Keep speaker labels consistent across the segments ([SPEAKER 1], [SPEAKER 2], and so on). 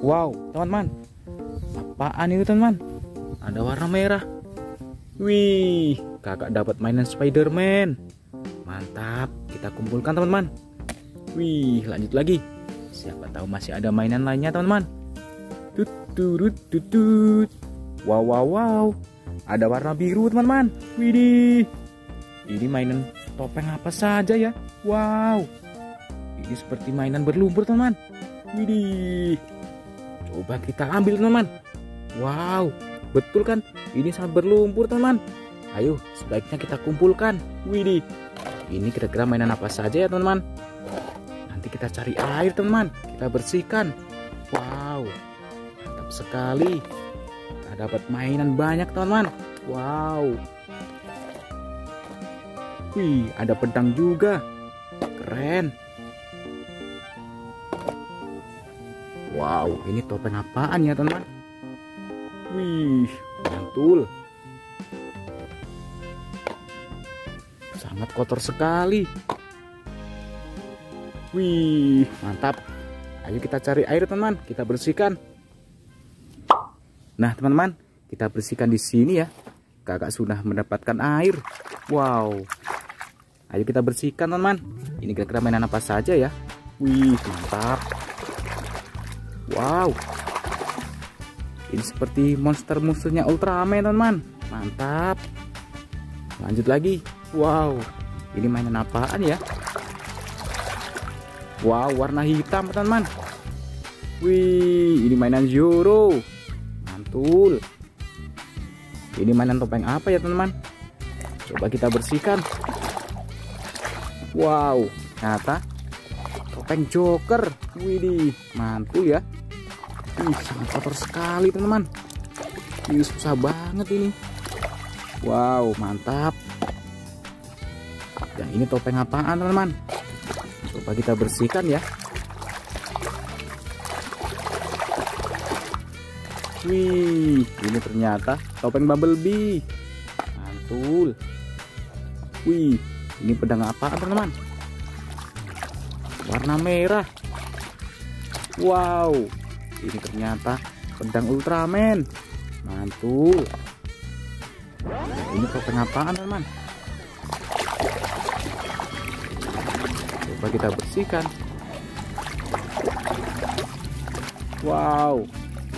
[SPEAKER 1] Wow, teman-teman. Apaan itu, teman-teman? Ada warna merah. Wih, kakak dapat mainan Spider-Man. Mantap, kita kumpulkan, teman-teman. Wih, lanjut lagi. Siapa tahu masih ada mainan lainnya, teman-teman. Tut, tutut. Wow, wow, wow. Ada warna biru, teman-teman. Widih. Ini mainan topeng apa saja ya? Wow. Ini seperti mainan berlumpur, teman-teman. Widih. Coba kita ambil teman-teman. Wow, betul kan? Ini sangat berlumpur teman. Ayo, sebaiknya kita kumpulkan. Widih, ini kira-kira mainan apa saja ya teman-teman? Nanti kita cari air teman-teman. Kita bersihkan. Wow, mantap sekali. Kita dapat mainan banyak teman-teman. Wow. Wih, ada pedang juga. Keren. Wow, ini topeng apaan ya teman? Wih, mantul. Sangat kotor sekali. Wih, mantap. Ayo kita cari air teman, kita bersihkan. Nah teman-teman, kita bersihkan di sini ya. Kakak sudah mendapatkan air. Wow. Ayo kita bersihkan teman-teman. Ini kira-kira mainan apa saja ya? Wih, mantap. Wow. Ini seperti monster musuhnya Ultraman, teman-teman. Mantap. Lanjut lagi. Wow. Ini mainan apaan ya? Wow, warna hitam, teman-teman. Wih, ini mainan Zoro. Mantul. Ini mainan topeng apa ya, teman-teman? Coba kita bersihkan. Wow, ternyata topeng Joker. Widih, mantul ya. Ih, sangat kotor sekali teman-teman. Ini susah banget ini. Wow, mantap. Yang ini topeng apaan teman-teman? Coba kita bersihkan ya. Wih, ini ternyata topeng Bumblebee. Mantul. Wih, ini pedang apaan teman-teman? Warna merah. Wow, ini ternyata pedang Ultraman. Mantul nah, ini topeng apaan teman coba kita bersihkan. Wow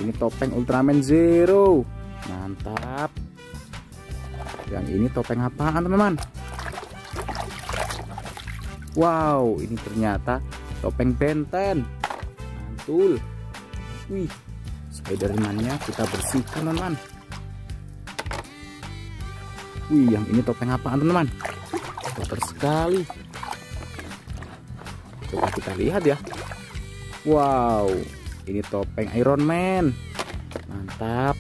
[SPEAKER 1] ini topeng Ultraman Zero. Mantap. Yang ini topeng apaan teman-teman wow ini ternyata topeng benten. Mantul Wih, Spiderman-nya kita bersihkan teman-teman. Wih, yang ini topeng apaan teman-teman? Kotor sekali. Coba kita lihat ya. Wow, ini topeng Iron Man. Mantap.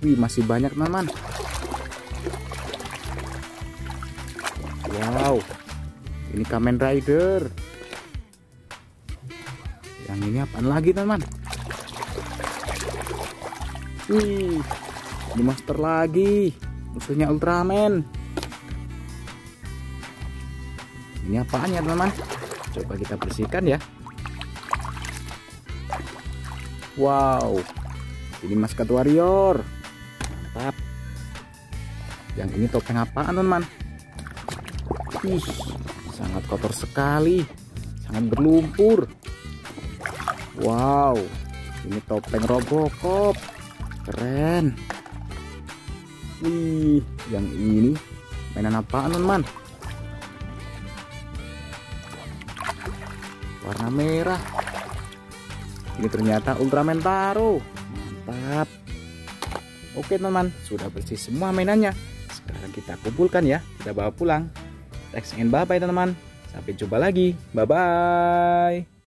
[SPEAKER 1] Wih, masih banyak teman-teman. Wow, ini Kamen Rider yang ini apaan lagi teman? Wih ini monster lagi. Musuhnya Ultraman. Ini apaan ya teman-teman coba kita bersihkan ya. Wow ini maskat warrior. Mantap. Yang ini topeng apaan teman-teman Ih, sangat kotor sekali. Sangat berlumpur Wow, ini topeng Robocop. Keren. Wih, yang ini mainan apaan, teman? Warna merah. Ini ternyata Ultraman Taro. Mantap. Oke, teman, sudah bersih semua mainannya. Sekarang kita kumpulkan ya, kita bawa pulang. Thanks and bye-bye, teman-teman. Sampai jumpa lagi. Bye-bye.